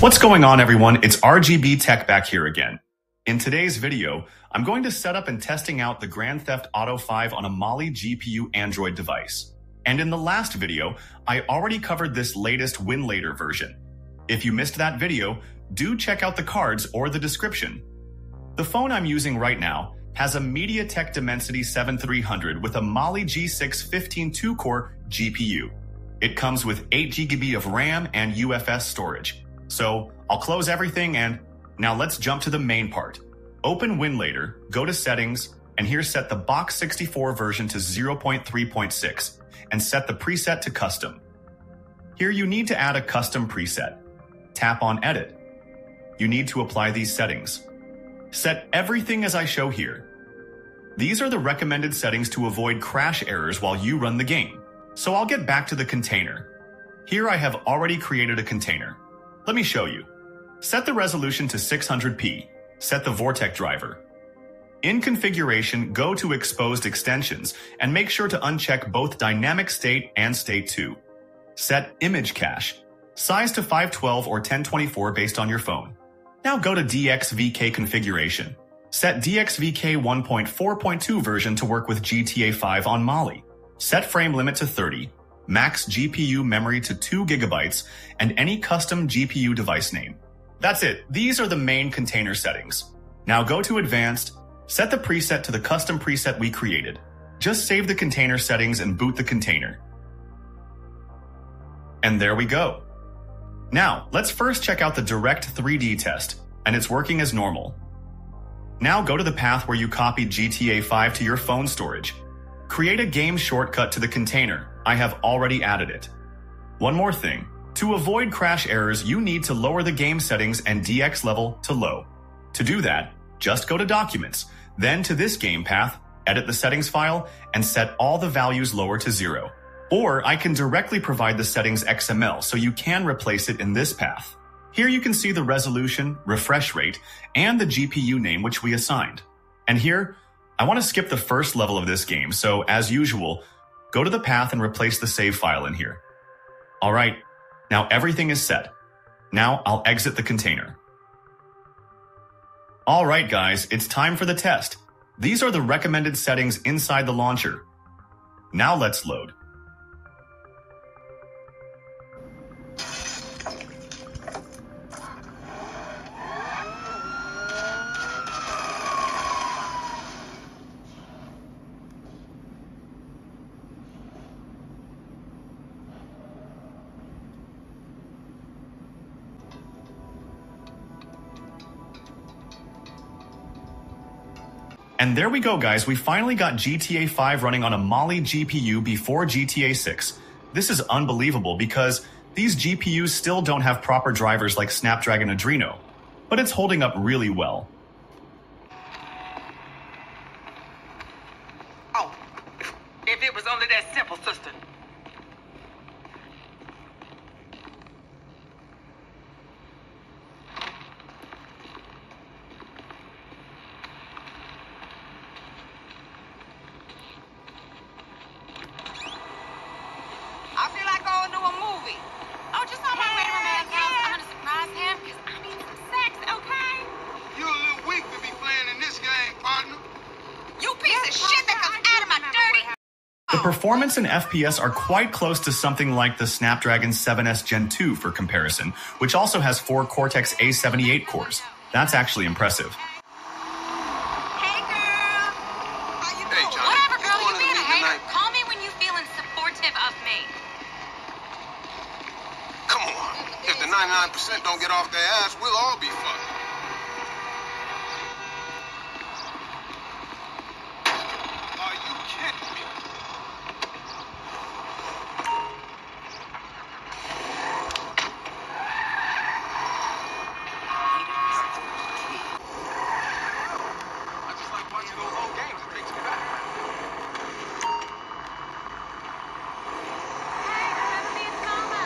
What's going on everyone? It's RGB Tech back here again. In today's video, I'm going to set up and testing out the Grand Theft Auto 5 on a Mali GPU Android device. And in the last video, I already covered this latest Winlator version. If you missed that video, do check out the cards or the description. The phone I'm using right now has a MediaTek Dimensity 7300 with a Mali G6 15 2-core GPU. It comes with 8 GB of RAM and UFS storage. So I'll close everything and now let's jump to the main part. Open Winlator, go to settings, and here set the Box 64 version to 0.3.6 and set the preset to custom. Here you need to add a custom preset. Tap on edit. You need to apply these settings. Set everything as I show here. These are the recommended settings to avoid crash errors while you run the game. So I'll get back to the container. Here I have already created a container. Let me show you. Set the resolution to 600p. Set the Vortek driver. In configuration, go to exposed extensions and make sure to uncheck both dynamic state and state 2. Set image cache. Size to 512 or 1024 based on your phone. Now go to DXVK configuration. Set DXVK 1.4.2 version to work with GTA 5 on Mali. Set frame limit to 30, max GPU memory to 2 gigabytes, and any custom GPU device name. That's it. These are the main container settings. Now go to advanced, set the preset to the custom preset we created. Just save the container settings and boot the container. And there we go. Now, let's first check out the direct 3D test, and it's working as normal. Now go to the path where you copied GTA 5 to your phone storage. Create a game shortcut to the container. I have already added it. One more thing. To avoid crash errors, you need to lower the game settings and DX level to low. To do that, just go to Documents, then to this game path, edit the settings file, and set all the values lower to zero. Or I can directly provide the settings XML so you can replace it in this path. Here you can see the resolution, refresh rate, and the GPU name which we assigned. And here, I want to skip the first level of this game, so as usual, go to the path and replace the save file in here. Alright, now everything is set. Now I'll exit the container. Alright guys, it's time for the test. These are the recommended settings inside the launcher. Now let's load. And there we go, guys. We finally got GTA 5 running on a Mali GPU before GTA 6. This is unbelievable because these GPUs still don't have proper drivers like Snapdragon Adreno, but it's holding up really well. Oh, if it was only that simple, sister. I feel like going to a movie. Oh, just on my way to my man's house. I'm gonna surprise him because I need some sex, okay? You a little weak to be playing in this game, partner. You piece of shit that comes out of my dirty. The performance and FPS are quite close to something like the Snapdragon 7S Gen 2 for comparison, which also has four Cortex A78 cores. That's actually impressive. Hey, girl. How you doing? Whatever, girl. You to a hater. Call me when you feeling supportive of me. Come on. If the 99% don't get off their ass, we'll all be fucked. Are you kidding me? I just like watching those old games. It takes me back. Hey, remember me? It's Mama.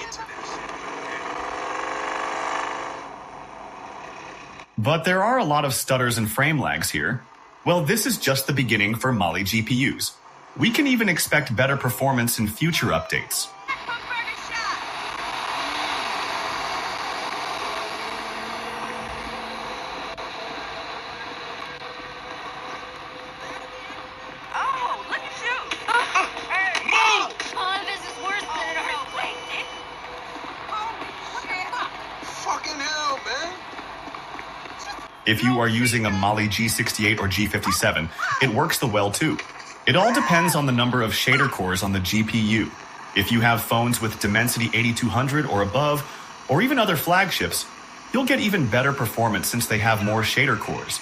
Into that shit. But there are a lot of stutters and frame lags here. Well, this is just the beginning for Mali GPUs. We can even expect better performance in future updates. If you are using a Mali G68 or G57, it works the well too. It all depends on the number of shader cores on the GPU. If you have phones with Dimensity 8200 or above, or even other flagships, you'll get even better performance since they have more shader cores.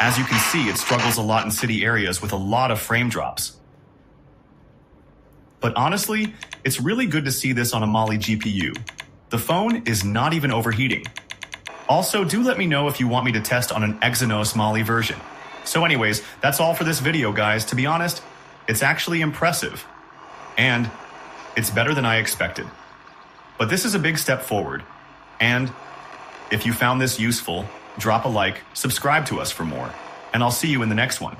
As you can see, it struggles a lot in city areas with a lot of frame drops. But honestly, it's really good to see this on a Mali GPU. The phone is not even overheating. Also, do let me know if you want me to test on an Exynos Mali version. So anyways, that's all for this video, guys. To be honest, it's actually impressive. And it's better than I expected. But this is a big step forward. And if you found this useful, drop a like, subscribe to us for more, and I'll see you in the next one.